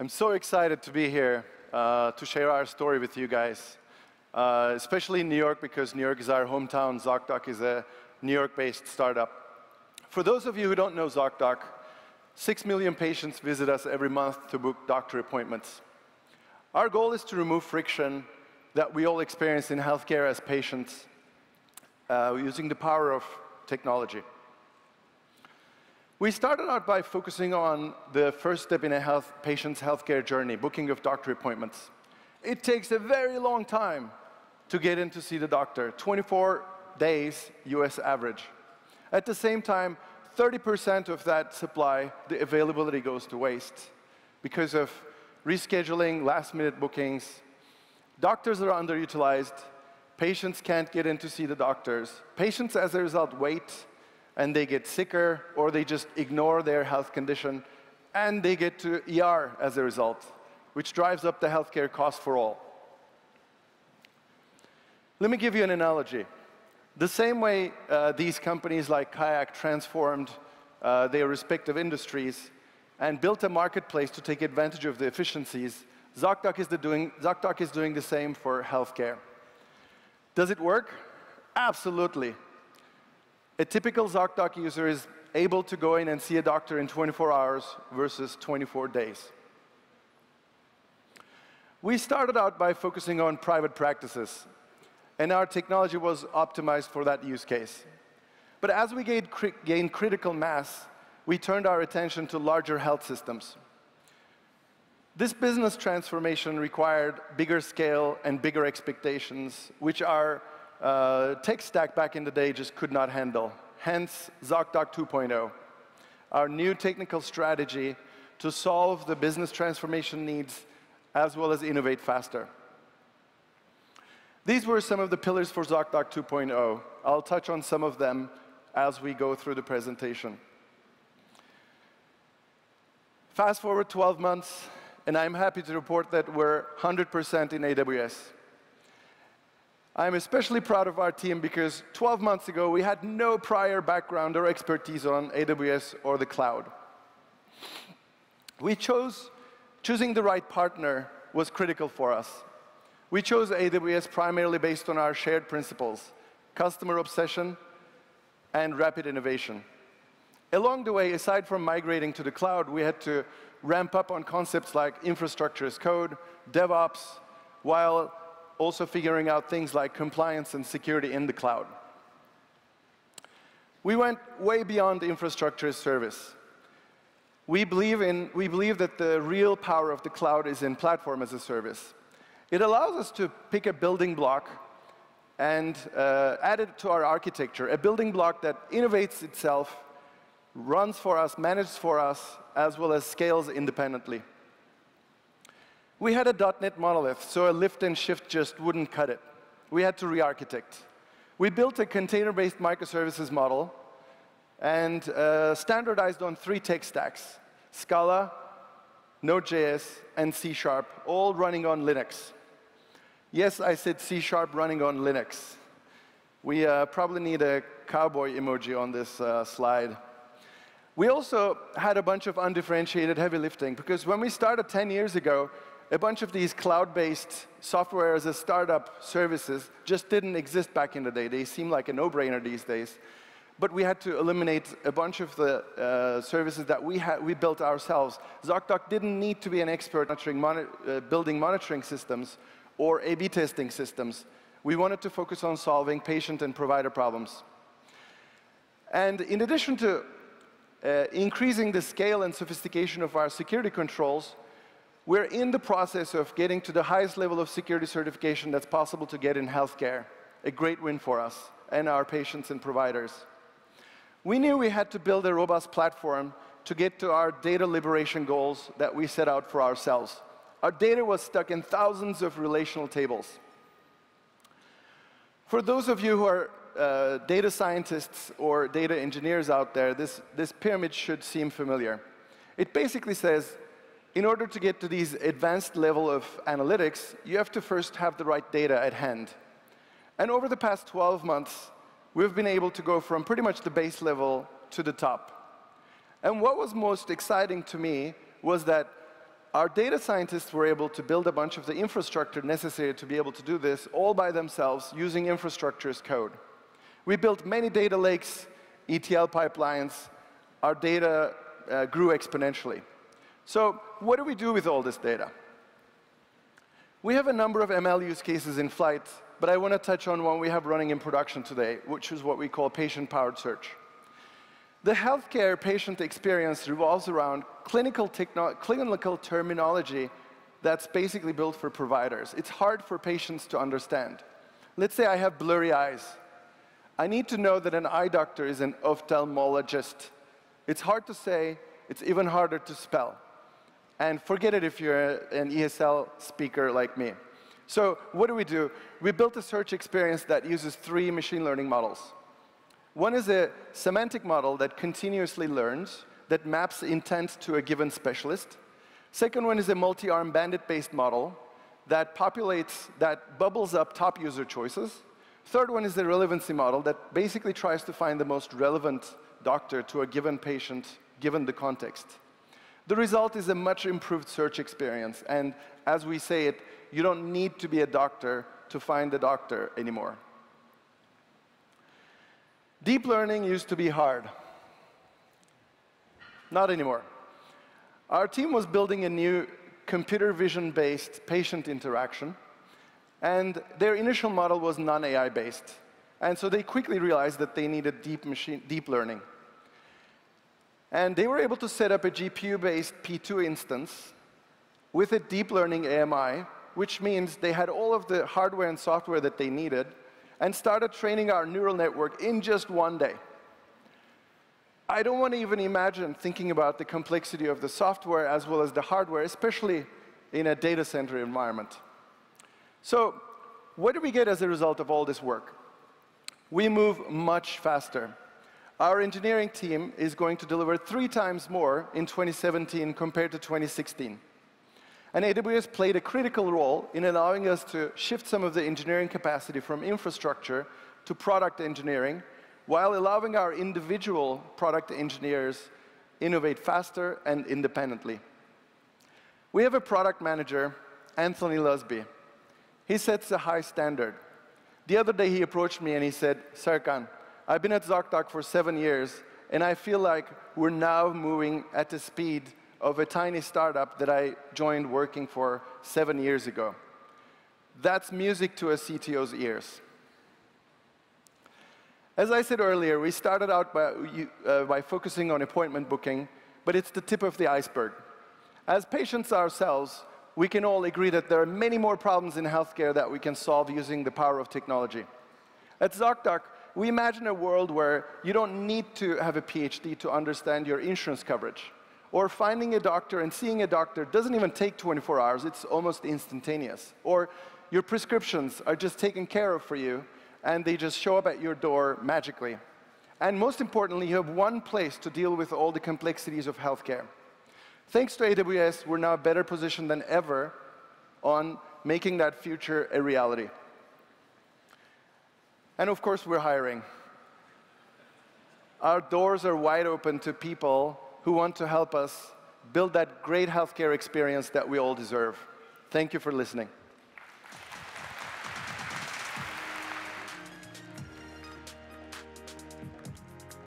I'm so excited to be here uh, to share our story with you guys, uh, especially in New York because New York is our hometown. ZocDoc is a New York-based startup. For those of you who don't know ZocDoc, six million patients visit us every month to book doctor appointments. Our goal is to remove friction that we all experience in healthcare as patients uh, using the power of technology. We started out by focusing on the first step in a health, patient's healthcare journey, booking of doctor appointments. It takes a very long time to get in to see the doctor, 24 days US average. At the same time, 30% of that supply, the availability goes to waste because of rescheduling, last minute bookings. Doctors are underutilized. Patients can't get in to see the doctors. Patients, as a result, wait and they get sicker or they just ignore their health condition and they get to ER as a result, which drives up the healthcare cost for all. Let me give you an analogy. The same way uh, these companies like Kayak transformed uh, their respective industries and built a marketplace to take advantage of the efficiencies, ZocDoc is, doing, ZocDoc is doing the same for healthcare. Does it work? Absolutely. A typical ZocDoc user is able to go in and see a doctor in 24 hours versus 24 days. We started out by focusing on private practices, and our technology was optimized for that use case. But as we gained, cri gained critical mass, we turned our attention to larger health systems. This business transformation required bigger scale and bigger expectations, which are uh, tech stack back in the day just could not handle. Hence, ZocDoc 2.0, our new technical strategy to solve the business transformation needs as well as innovate faster. These were some of the pillars for ZocDoc 2.0. I'll touch on some of them as we go through the presentation. Fast forward 12 months, and I'm happy to report that we're 100% in AWS. I'm especially proud of our team because 12 months ago, we had no prior background or expertise on AWS or the cloud. We chose, choosing the right partner was critical for us. We chose AWS primarily based on our shared principles, customer obsession and rapid innovation. Along the way, aside from migrating to the cloud, we had to ramp up on concepts like infrastructure as code, DevOps, while also figuring out things like compliance and security in the cloud. We went way beyond infrastructure as service. We believe, in, we believe that the real power of the cloud is in platform as a service. It allows us to pick a building block and uh, add it to our architecture, a building block that innovates itself, runs for us, manages for us, as well as scales independently. We had a .NET monolith, so a lift and shift just wouldn't cut it. We had to re-architect. We built a container-based microservices model and uh, standardized on three tech stacks, Scala, Node.js, and C Sharp, all running on Linux. Yes, I said C Sharp running on Linux. We uh, probably need a cowboy emoji on this uh, slide. We also had a bunch of undifferentiated heavy lifting, because when we started 10 years ago, a bunch of these cloud-based software as a startup services just didn't exist back in the day. They seem like a no-brainer these days. But we had to eliminate a bunch of the uh, services that we, we built ourselves. ZocDoc didn't need to be an expert monitoring moni uh, building monitoring systems or A-B testing systems. We wanted to focus on solving patient and provider problems. And in addition to uh, increasing the scale and sophistication of our security controls, we're in the process of getting to the highest level of security certification that's possible to get in healthcare. A great win for us and our patients and providers. We knew we had to build a robust platform to get to our data liberation goals that we set out for ourselves. Our data was stuck in thousands of relational tables. For those of you who are uh, data scientists or data engineers out there, this, this pyramid should seem familiar. It basically says in order to get to these advanced level of analytics, you have to first have the right data at hand. And over the past 12 months, we've been able to go from pretty much the base level to the top. And what was most exciting to me was that our data scientists were able to build a bunch of the infrastructure necessary to be able to do this all by themselves using infrastructure as code. We built many data lakes, ETL pipelines. Our data uh, grew exponentially. So what do we do with all this data? We have a number of ML use cases in flight, but I want to touch on one we have running in production today, which is what we call patient-powered search. The healthcare patient experience revolves around clinical, clinical terminology that's basically built for providers. It's hard for patients to understand. Let's say I have blurry eyes. I need to know that an eye doctor is an ophthalmologist. It's hard to say, it's even harder to spell. And forget it if you're an ESL speaker like me. So what do we do? We built a search experience that uses three machine learning models. One is a semantic model that continuously learns, that maps intent to a given specialist. Second one is a multi-arm bandit-based model that populates, that bubbles up top user choices. Third one is the relevancy model that basically tries to find the most relevant doctor to a given patient, given the context. The result is a much improved search experience. And as we say it, you don't need to be a doctor to find a doctor anymore. Deep learning used to be hard. Not anymore. Our team was building a new computer vision-based patient interaction, and their initial model was non-AI based. And so they quickly realized that they needed deep, machine, deep learning. And they were able to set up a GPU-based P2 instance with a deep learning AMI, which means they had all of the hardware and software that they needed, and started training our neural network in just one day. I don't want to even imagine thinking about the complexity of the software as well as the hardware, especially in a data center environment. So what do we get as a result of all this work? We move much faster our engineering team is going to deliver three times more in 2017 compared to 2016. And AWS played a critical role in allowing us to shift some of the engineering capacity from infrastructure to product engineering, while allowing our individual product engineers innovate faster and independently. We have a product manager, Anthony Lusby. He sets a high standard. The other day he approached me and he said, Serkan, I've been at ZocDoc for seven years, and I feel like we're now moving at the speed of a tiny startup that I joined working for seven years ago. That's music to a CTO's ears. As I said earlier, we started out by, uh, by focusing on appointment booking, but it's the tip of the iceberg. As patients ourselves, we can all agree that there are many more problems in healthcare that we can solve using the power of technology. At ZocDoc, we imagine a world where you don't need to have a PhD to understand your insurance coverage. Or finding a doctor and seeing a doctor doesn't even take 24 hours, it's almost instantaneous. Or your prescriptions are just taken care of for you, and they just show up at your door magically. And most importantly, you have one place to deal with all the complexities of healthcare. Thanks to AWS, we're now better positioned than ever on making that future a reality. And of course, we're hiring. Our doors are wide open to people who want to help us build that great healthcare experience that we all deserve. Thank you for listening.